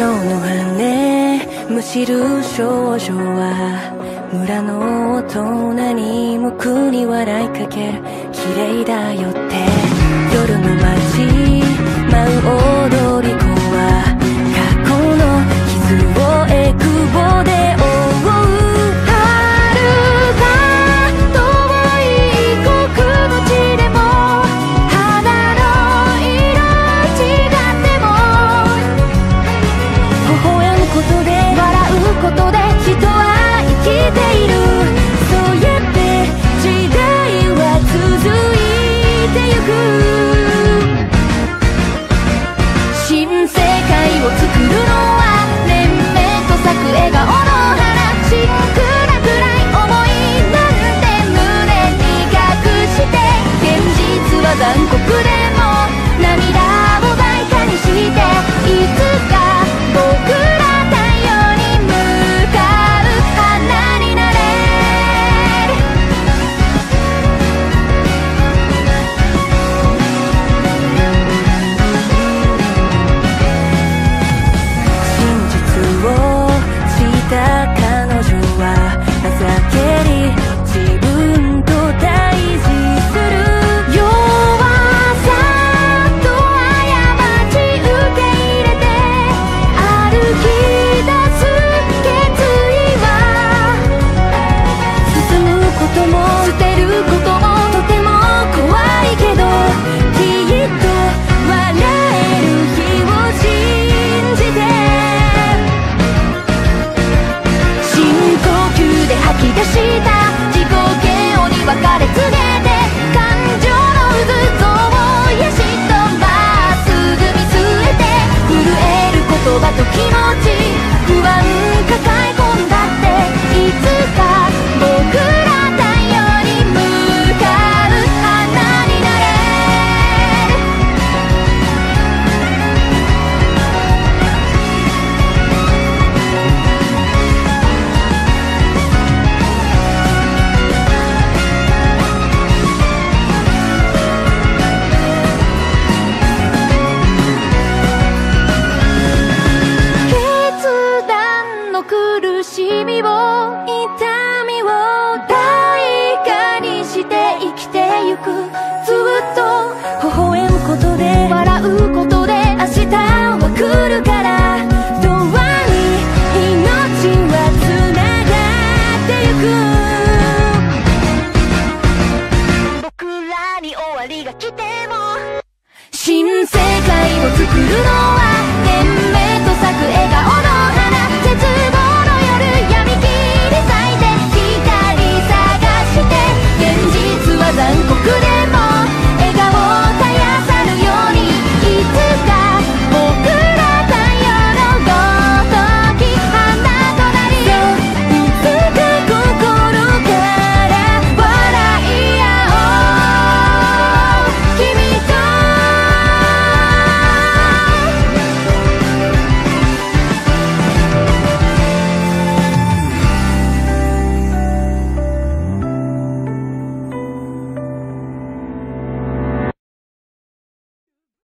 蝶の羽むしる少女は村の大人にも垢に笑いかける。綺麗だよって。夜の街舞う踊したを作るの